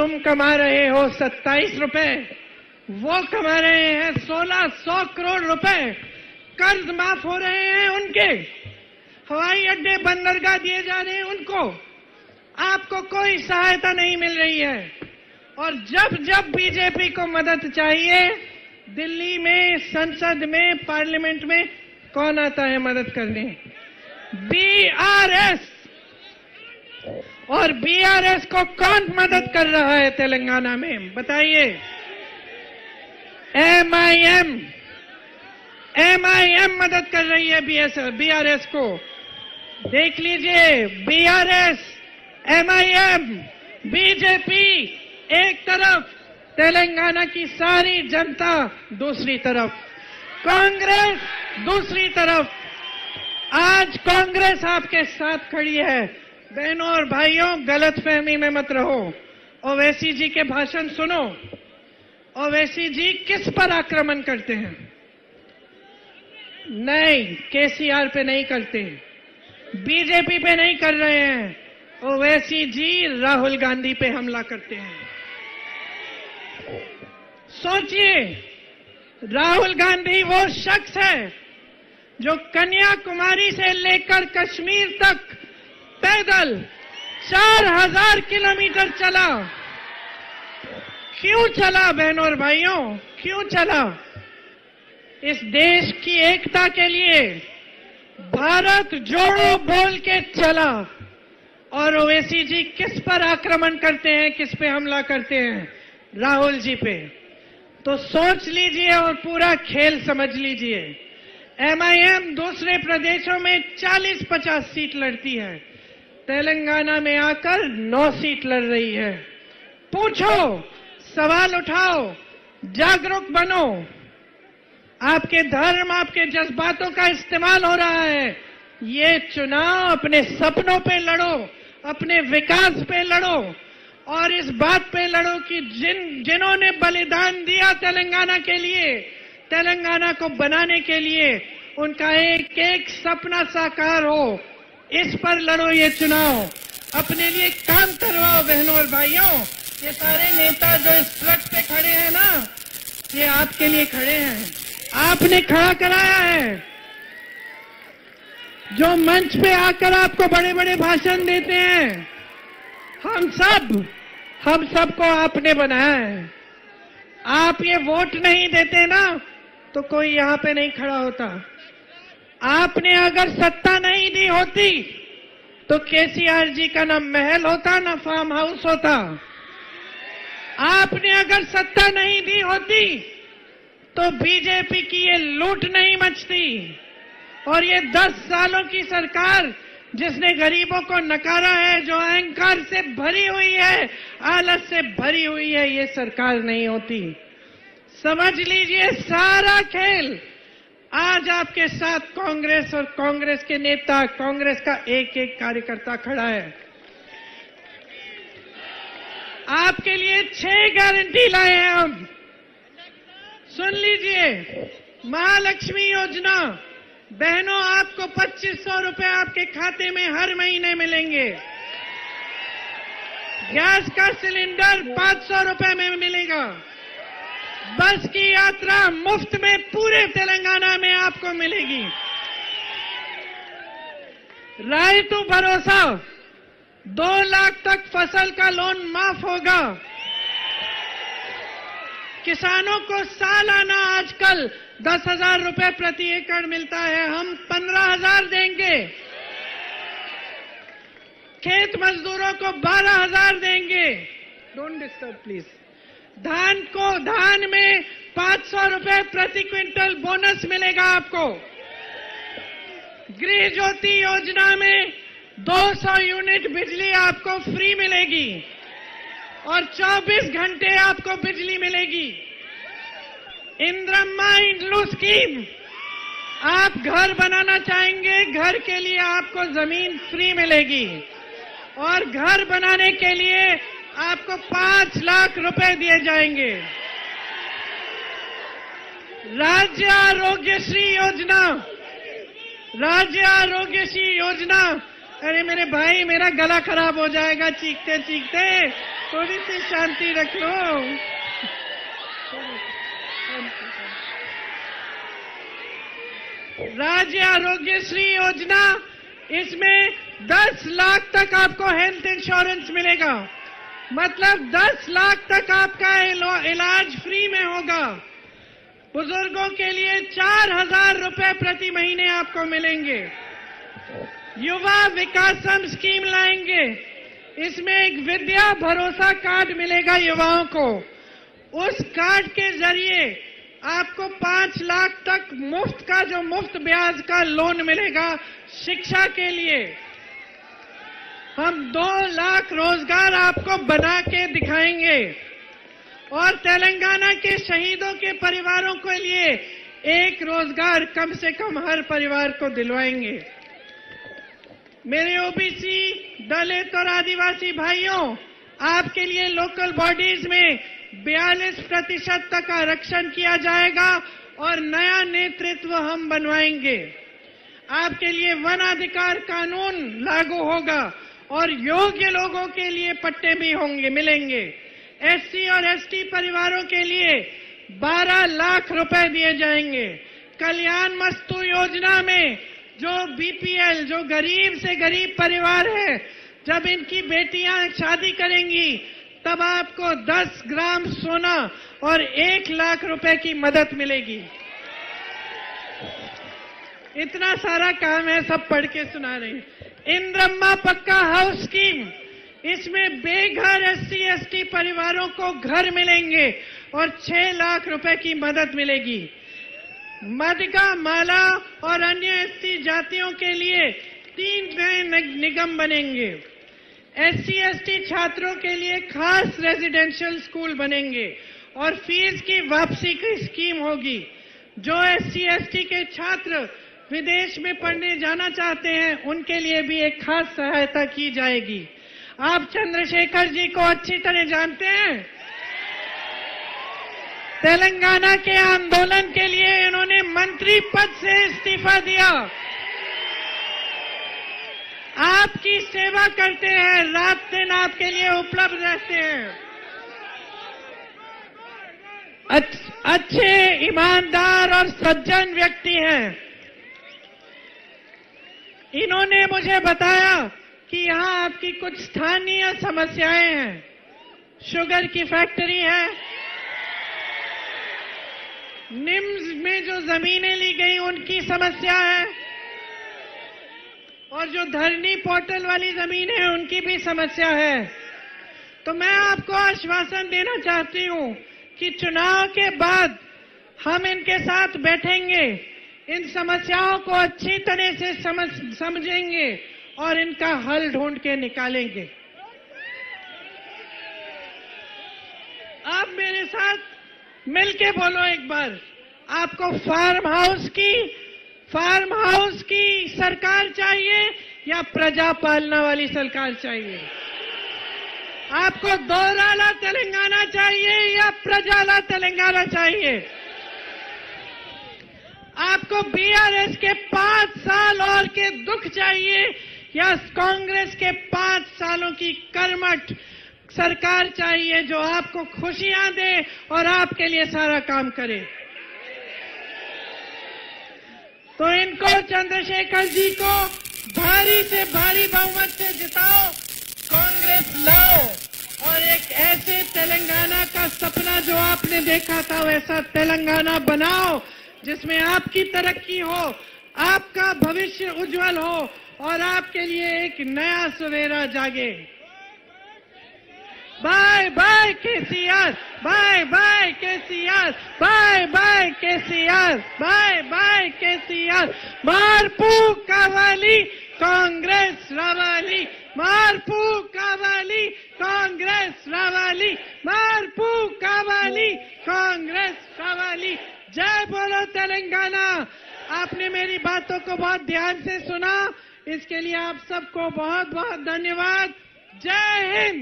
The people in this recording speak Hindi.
तुम कमा रहे हो सत्ताईस रुपए, वो कमा रहे हैं सोलह सौ करोड़ रुपए। कर्ज माफ़ हो रहे हैं उनके। हवाई अड्डे बंदरगाह दिए जा रहे हैं उनको। आपको कोई सहायता नहीं मिल रही है। और जब जब बीजेपी को मदद चाहिए, दिल्ली में, संसद में, पार्लियामेंट में कौन आता है मदद करने? बीआरएस और बीआरएस को कौन मदद कर रहा है तेलंगाना में? बताइए। एमआईएम एमआईएम मदद कर रही है बीएस बीआरएस को। देख लीजिए बीआरएस एमआईएम बीजेपी एक तरफ़ तेलंगाना की सारी जनता, दूसरी तरफ़ कांग्रेस, दूसरी तरफ़। आज कांग्रेस आपके साथ खड़ी है। बहनों और भाइयों गलत फहमी में मत रहो। ओवैसी जी के भाषण सुनो। ओवैसी जी किस पर आक्रमण करते हैं? नहीं, केसीआर पे नहीं करते। बीजेपी पे नहीं कर रहे हैं। ओवैसी जी राहुल गांधी पे हमला करते हैं। सोचिए, राहुल गांधी वो शख्स है जो कन्याकुमारी से लेकर कश्मीर तक पैदल चार हज़ार किलोमीटर चला। क्यों चला बहनों और भाइयों? क्यों चला? इस देश की एकता के लिए भारत जोड़ो बोल के चला। और ओवैसी जी किस पर आक्रमण करते हैं, किस पे हमला करते हैं? राहुल जी पे। तो सोच लीजिए और पूरा खेल समझ लीजिए। एमआईएम दूसरे प्रदेशों में 40-50 सीट लड़ती है। तेलंगाना में आकर नौ सीट लड़ रही है। पूछो, सवाल उठाओ, जागरूक बनो। आपके धर्म, आपके जज्बातों का इस्तेमाल हो रहा है। ये चुनाव अपने सपनों पे लड़ो, अपने विकास पे लड़ो और इस बात पे लड़ो कि जिन, जिन्होंने बलिदान दिया तेलंगाना के लिए, तेलंगाना को बनाने के लिए, उनका एक एक सपना साकार हो। इस पर लड़ो ये चुनाव। अपने लिए काम करवाओ बहनों और भाइयों। ये सारे नेता जो इस ट्रक पे खड़े हैं ना, ये आपके लिए खड़े हैं। आपने खड़ा कराया है। जो मंच पे आकर आपको बड़े बड़े भाषण देते हैं, हम सब, हम सबको आपने बनाया है। आप ये वोट नहीं देते ना तो कोई यहाँ पे नहीं खड़ा होता। आपने अगर सत्ता नहीं दी होती तो केसीआर जी का ना महल होता, ना फार्म हाउस होता। आपने अगर सत्ता नहीं दी होती तो बीजेपी की ये लूट नहीं मचती। और ये दस सालों की सरकार, जिसने गरीबों को नकारा है, जो अहंकार से भरी हुई है, आलस से भरी हुई है, ये सरकार नहीं होती। समझ लीजिए सारा खेल। आज आपके साथ कांग्रेस और कांग्रेस के नेता, कांग्रेस का एक एक कार्यकर्ता खड़ा है। आपके लिए छह गारंटी लाए हैं हम। सुन लीजिए, महालक्ष्मी योजना। बहनों, आपको पच्चीस सौ रुपए आपके खाते में हर महीने मिलेंगे। गैस का सिलेंडर पाँच सौ रुपए में मिलेगा। बस की यात्रा मुफ़्त में पूरे तेलंगाना में आपको मिलेगी। रायतु भरोसा, दो लाख तक फ़सल का लोन माफ़ होगा। किसानों को सालाना आजकल, दस हज़ार रुपए प्रति एकड़ मिलता है, हम पंद्रह हज़ार देंगे। खेत मजदूरों को बारह हज़ार देंगे। डोंट डिस्टर्ब प्लीज़ धान को धान में पाँच सौ रुपए प्रति क्विंटल बोनस मिलेगा आपको। गृह ज्योति योजना में 200 यूनिट बिजली आपको फ्री मिलेगी और 24 घंटे आपको बिजली मिलेगी। इंद्रम्मा इंडलू स्कीम। आप घर बनाना चाहेंगे, घर के लिए आपको ज़मीन फ्री मिलेगी। और घर बनाने के लिए आपको पाँच लाख रुपए दिए जाएँगे। राज्य आरोग्यश्री योजना। राज्य आरोग्यश्री योजना। अरे मेरे भाई, मेरा गला खराब हो जाएगा। चीखते चीखते, थोड़ी सी शांति रख। लो राज्य आरोग्यश्री योजना, इसमें 10 लाख तक आपको हेल्थ इंश्योरेंस मिलेगा। मतलब 10 लाख तक आपका इलाज फ्री में होगा। बुज़ुर्गों के लिए चार हज़ार रुपए प्रति महीने आपको मिलेंगे। युवा विकासम स्कीम लाएँगे। इसमें एक विद्या भरोसा कार्ड मिलेगा युवाओं को। उस कार्ड के ज़रिए आपको पाँच लाख तक मुफ़्त का, जो मुफ़्त ब्याज का लोन मिलेगा शिक्षा के लिए। हम दो लाख रोज़गार आपको बना के दिखाएँगे। और तेलंगाना के शहीदों के परिवारों के लिए एक रोज़गार कम से कम हर परिवार को दिलवाएँगे। मेरे ओबीसी दलित और आदिवासी भाइयों, आपके लिए लोकल बॉडीज में 42 प्रतिशत तक आरक्षण किया जाएगा और नया नेतृत्व हम बनवाएँगे। आपके लिए वन अधिकार कानून लागू होगा। और योग्य लोगों के लिए पट्टे भी होंगे, मिलेंगे। एससी और एसटी परिवारों के लिए 12 लाख रुपए दिए जाएँगे। कल्याण मस्तु योजना में जो बीपीएल, जो गरीब से गरीब परिवार है, जब इनकी बेटियाँ शादी करेंगी, तब आपको 10 ग्राम सोना और एक लाख रुपए की मदद मिलेगी। इतना सारा काम है, सब पढ़ के सुना रहे इंद्रम्मा पक्का हाउस स्कीम इसमें बेघर एससी एसटी परिवारों को घर मिलेंगे और 6 लाख रुपए की मदद मिलेगी। मदका माला और अन्य एससी जातियों के लिए तीन नए निगम बनेंगे। एससी एसटी छात्रों के लिए खास रेजिडेंशियल स्कूल बनेंगे और फ़ीस की वापसी की स्कीम होगी। जो एससी एसटी के छात्र विदेश में पढ़ने जाना चाहते हैं, उनके लिए भी एक खास सहायता की जाएगी। आप चंद्रशेखर जी को अच्छी तरह जानते हैं? तेलंगाना के आंदोलन के लिए इन्होंने मंत्री पद से इस्तीफा दिया। आपकी सेवा करते हैं, रात दिन आपके लिए उपलब्ध रहते हैं। अच्छे ईमानदार और सज्जन व्यक्ति हैं। इन्होंने मुझे बताया कि यहाँ आपकी कुछ स्थानीय समस्याएँ हैं। शुगर की फैक्ट्री है। निम्स में जो जमीनें ली गई, उनकी समस्या है। और जो धरनी पोर्टल वाली ज़मीन है, उनकी भी समस्या है। तो मैं आपको आश्वासन देना चाहती हूँ कि चुनाव के बाद हम इनके साथ बैठेंगे। इन समस्याओं को अच्छी तरह से समझ, समझेंगे और इनका हल ढूंढ के निकालेंगे। आप मेरे साथ मिलके बोलो एक बार, आपको फार्म हाउस की फार्म हाउस की सरकार चाहिए या प्रजा पालना वाली सरकार चाहिए? आपको दोराला तेलंगाना चाहिए या प्रजाला तेलंगाना चाहिए? आपको बीआरएस के पाँच साल और के दुख चाहिए, या कांग्रेस के पाँच सालों की कर्मठ सरकार चाहिए जो आपको खुशियाँ दे और आपके लिए सारा काम करे। तो इनको चंद्रशेखर जी को भारी से भारी बहुमत से जिताओ, कांग्रेस लाओ। और एक ऐसे तेलंगाना का सपना जो आपने देखा था, वैसा तेलंगाना बनाओ। जिसमें आपकी तरक्की हो, आपका भविष्य उज्जवल हो और आपके लिए एक नया सवेरा जागे। बाय बाय के सी केसीआर, बाय बाय के सी केसीआर, बाय बाय के सी केसीआर, बाय बाय के सी केसीआर, मारपू कावाली, कांग्रेस रावाली, मारपू कावाली कांग्रेस रावाली मारपू कावाली कांग्रेस रावाली जय बोलो तेलंगाना आपने मेरी बातों को बहुत ध्यान से सुना। इसके लिए आप सबको बहुत बहुत धन्यवाद। जय हिंद!